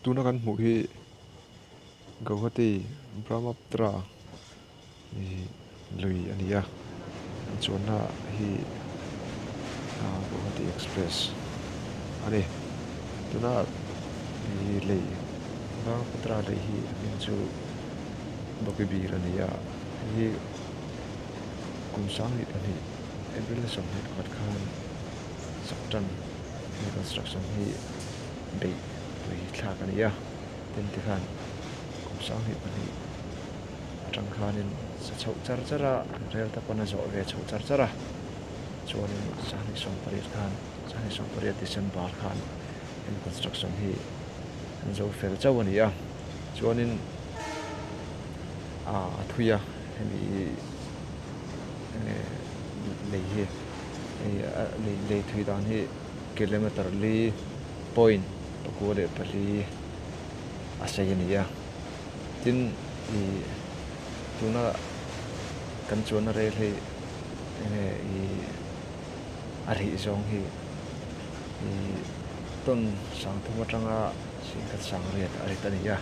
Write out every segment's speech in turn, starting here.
tuna kan hmuh hi gauhati brahmaptra lui ani a chuanna hi gauhati express ani tuna i lei brahmaptra lei hi min chu bakibir ani a hi kumsang hi ani april som hi khat khan saktan construction hi bei tui thla kan ia tin ti khan kum sang hi pani atang khanin sa chau char chara rel ta pana zo ve chau char chara chuanin sani som parit khan sani som parit december khan in construction hi an zo fel chau ani a chuanin a thuya hemi lei hi lei lei thui dan hi kilometer li point pakua le pali a sei ani a tin, i, tuna kan chuan a rel hi i a rih zawng hi, i ton sang thuma tanga sin kat sang riat a rit ani a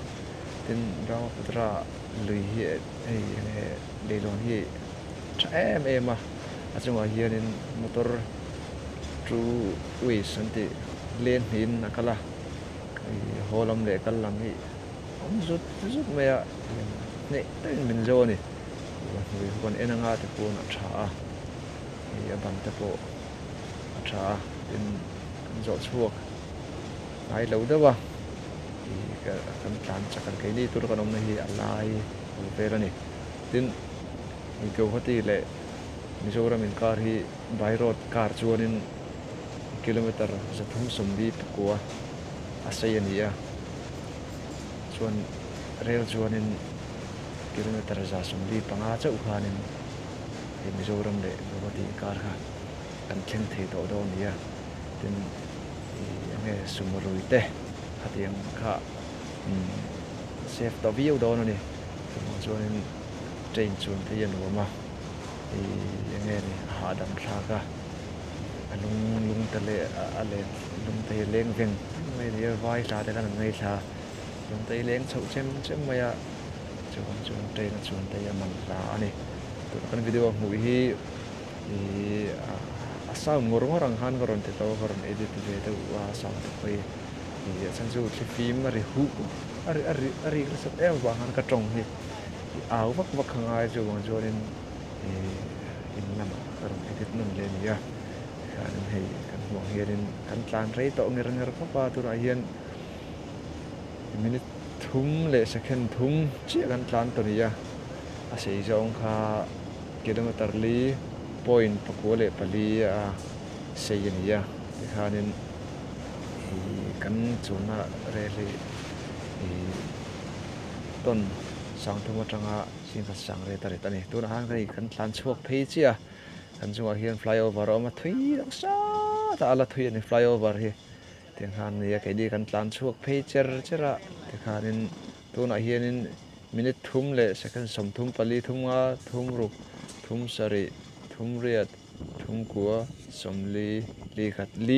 tin brahmaputra lui hi ei nge leilon hi tha em em a. A chungah hianin motor tru ways anti len hin, akala holam le cân làm hi ông zut rút mẹ ne tên mình zo nè hui kon em đang te po na nó trả. Thì em te po a trả. Tin rõ chuak ai lo thì wa i ka chắc plan cha kan kai ni tur kan om na hi alai u pe ra ni mình i ko mình le mizoram in car hi by road kar chuanin kilometer zathum đi pakua asai ania chuan rel chuanin kilometer za sombi panga chau khanin. He mizoram le gawati kar kha kan thleng thei do do nia tin nge sumurui te hatiang kha mm, sef to view do no ni chuanin train chuan te yan wama i nge ni ha dam thla ka alung lung tale ale lung te leng veng mày đi vai sa de kan ngai sa lung te leng chau xem chem maya chuan chúng te na chuan te ya man la này. Tụi con video mu hi. Thì a sa ngor ngor ang han goron te to goron edit ve te wa sao te koi thì sang chu chi film ari hu ari ari ari sa em wa han ka trong hi áo vak vak hangai chu gon chuan in in lam goron edit nun lên ni ya kan hei kan huang hianin kan tlan rei to ngir ngir ka pa tu ra hian minute thum le second thum chi kan tlan to nia a sei zong kha kilometer li point pakua le pali a sei ania ti khanin i kan chuna re le i ton sang thuma tanga sing ka sang re ta re ta ni tu na han kai kan tlan chuak phei chi a kan chunga hian flyover mà thui dang sa ta ala thui ani flyover hi tiang tan chuộc ke di kan tlan chuak phei cher chera ti khanin tuna hianin minute thum le second som thum pali, thum nga, thum ruk thum sari thum riat thum kwa som li li khat li